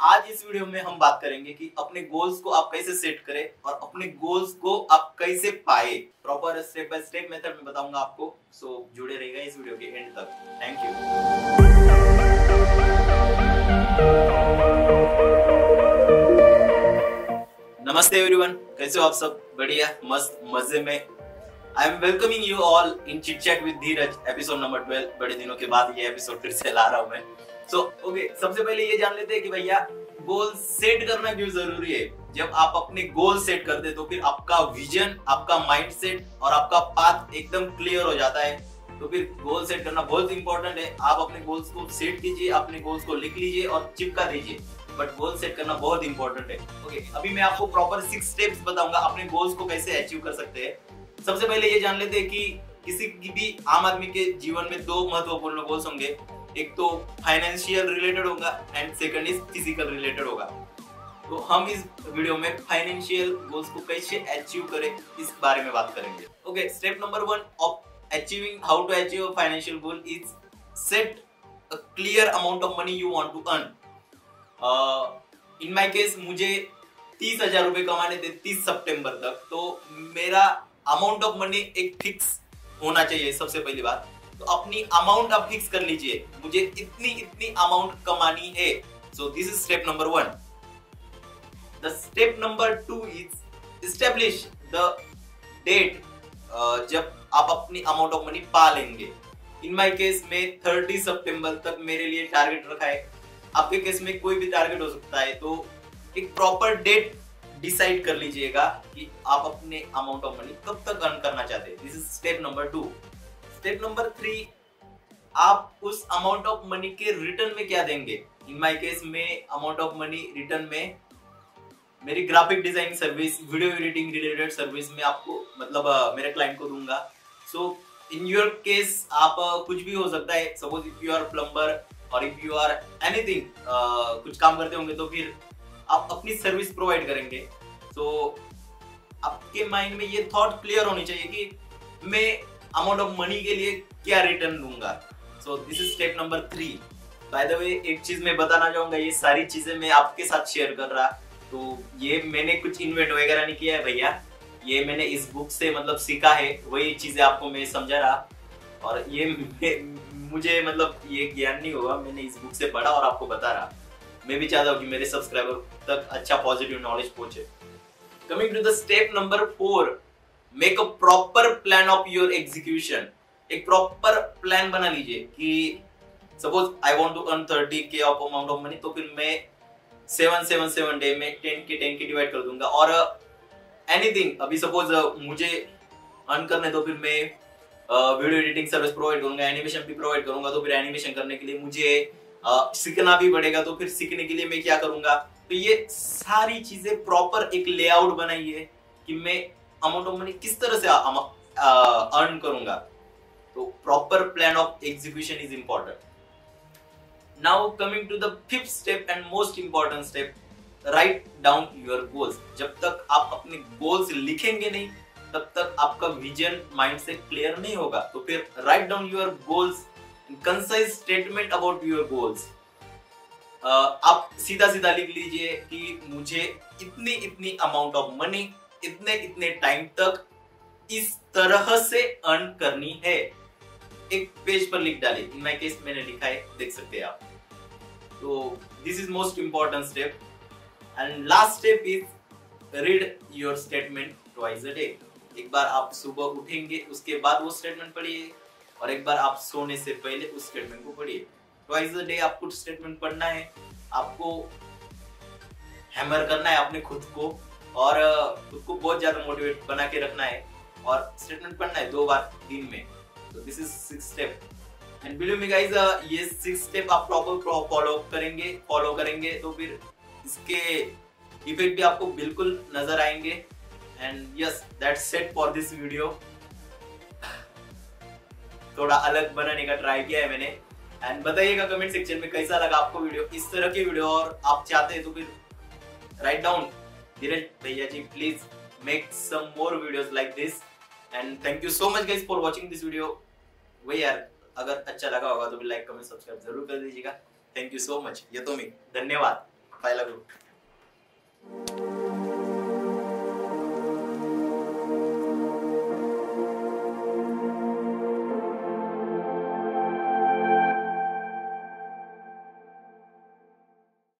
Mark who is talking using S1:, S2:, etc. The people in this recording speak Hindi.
S1: आज इस वीडियो में हम बात करेंगे कि अपने गोल्स को आप कैसे सेट करें और अपने गोल्स को आप कैसे पाए। Proper step by step method में बताऊँगा आपको। सो जुड़े रहेगा इस वीडियो के एंड तक। थैंक यू नमस्ते एवरीवन कैसे हो आप सब? बढ़िया, मस्त, मज़े में। I am welcoming you all in chit chat with Dheeraj episode number 12 बड़े दिनों के बाद ये एपिसोड फिर से ला रहा हूँ मैं। सो ओके सबसे पहले ये जान लेते हैं कि भैया गोल सेट करना क्यों ज़रूरी है? जब आप अपने गोल सेट करते तो फिर आपका विजन आपका माइंड सेट और आपका पाथ एकदम क्लियर हो जाता है। तो फिर गोल सेट करना बहुत इंपॉर्टेंट है। आप अपने गोल्स को सेट कीजिए अपने गोल्स को लिख लीजिए और चिपका दीजिए। बट गोल सेट करना बहुत इंपॉर्टेंट है। ओके okay, अभी मैं आपको प्रॉपर सिक्स स्टेप्स बताऊँगा अपने गोल्स को कैसे अचीव कर सकते हैं। सबसे पहले ये जान लेते हैं कि किसी की भी आम आदमी के जीवन में दो महत्वपूर्ण गोल्स होंगे। एक तो फाइनेंशियल रिलेटेड होगा and second is physical related होगा। तो हम इस वीडियो में फाइनेंशियल गोल्स को कैसे अचीव करें, इस बारे में बात करेंगे। Okay step number one of achieving how to achieve financial goal is set a clear amount of money you want to earn in my case मुझे तीस हज़ार रुपए कमाने थे तीस सितंबर तक। तो मेरा अमाउंट ऑफ़ मनी एक फिक्स होना चाहिए सबसे पहली बात। तो अपनी अमाउंट आप फिक्स कर लीजिए। मुझे इतनी इतनी अमाउंट कमानी है। So this is step number one the step number two is establish the date जब आप अपनी अमाउंट ऑफ़ मनी पा लेंगे। इन माई केस में थर्टी सितंबर तक मेरे लिए टारगेट रखा है। आपके केस में कोई भी टारगेट हो सकता है तो एक प्रॉपर डेट डिसाइड कर लीजिएगा कि आप अपने अमाउंट ऑफ़ मनी कब तक अर्न करना चाहते हैं। This is step number two step number three आप उस अमाउंट ऑफ़ मनी के रिटर्न में क्या देंगे? इन माय केस में अमाउंट ऑफ़ मनी रिटर्न में मेरी graphic designing service video editing related service में आपको मतलब मेरे क्लाइंट को दूँगा। सो इन योर केस आप कुछ भी हो सकता है। Suppose if you are plumber और इफ़ यू आर एनीथिंग कुछ काम करते होंगे तो फिर आप अपनी सर्विस प्रोवाइड करेंगे। तो आपके माइंड में ये थॉट क्लियर होनी चाहिए कि मैं अमाउंट ऑफ़ मनी के लिए क्या रिटर्न दूँगा? So this is step number three by the way एक चीज़ मैं बताना चाहूँगा, ये सारी चीज़ें मैं आपके साथ शेयर कर रहा। तो ये मैंने कुछ इन्वेंट वगैरह नहीं किया है भैया। ये मैंने इस बुक से मतलब सीखा है, वही चीज़ें आपको मैं समझा रहा। और ये मुझे मतलब ये ज्ञान नहीं होगा, मैंने इस बुक से पढ़ा और आपको बता रहा। मैं भी चाहता हूँ कि मेरे सब्सक्राइबर तक अच्छा पॉजिटिव नॉलेज पहुँचे। Coming to the step number four make a proper plan of your execution एक प्रॉपर प्लान बना लीजिए कि suppose I want to earn thirty K of amount of money तो फिर मैं सेवन सेवन सेवन डे में ten K ten K divide कर दूँगा। और एनीथिंग uh, अभी सपोज़ uh, मुझे अर्न करने तो फिर मैं वीडियो एडिटिंग सर्विस प्रोवाइड करूँगा एनिमेशन भी प्रोवाइड करूँगा तो फिर एनिमेशन करने के लिए मुझे uh, सीखना भी पड़ेगा तो फिर सीखने के लिए मैं क्या करूँगा? तो ये सारी चीज़ें प्रॉपर एक लेआउट बनाइए कि मैं अमाउंट ऑफ़ मनी किस तरह से अर्न करूँगा? तो proper plan of execution is important now coming to the fifth step and most important step write down your goals जब तक आप अपने गोल्स लिखेंगे नहीं, तब तक आपका विजन माइंड से क्लियर नहीं होगा। तो फिर write down your goals concise statement about your goals आप सीधा सीधा लिख लीजिए कि मुझे इतनी इतनी अमाउंट ऑफ़ मनी इतने इतने टाइम तक इस तरह से अर्न करनी है? एक पेज पर लिख डालिए इन माय केस मैंने लिखा है, देख सकते हैं आप। तो this is most important step and last step is read your statement twice a day एक बार आप सुबह उठेंगे, उसके बाद वो स्टेटमेंट पढ़िए, और एक बार आप सोने से पहले उस स्टेटमेंट को पढ़िए। ट्वाइस अ डे आपको स्टेटमेंट पढ़ना है, आपको हैमर करना है अपने खुद को और खुद को बहुत ज़्यादा मोटिवेट बना के रखना है और स्टेटमेंट पढ़ना है दो बार दिन में। तो this is six step and believe me guys ये सिक्स स्टेप आप प्रॉपर फॉलो करेंगे फॉलो करेंगे तो फिर इसके इफ़ेक्ट भी आपको बिल्कुल नज़र आएँगे। And yes that's set for this video थोड़ा अलग बनाने का ट्राई किया है मैंने। एंड बताइएगा कमेंट सेक्शन में कैसा लगा आपको वीडियो इस तरह की वीडियो और आप चाहते हैं तो फिर राइट डाउन धीरज भैया ji please make some more videos like this and thank you so much guys for watching this video वही यार, अगर अच्छा लगा होगा तो भी लाइक कमेंट सब्सक्राइब ज़रूर कर दीजिएगा. थैंक यू सो मच ये तो मी धन्यवाद. पहला ग्रुप